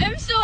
I'm so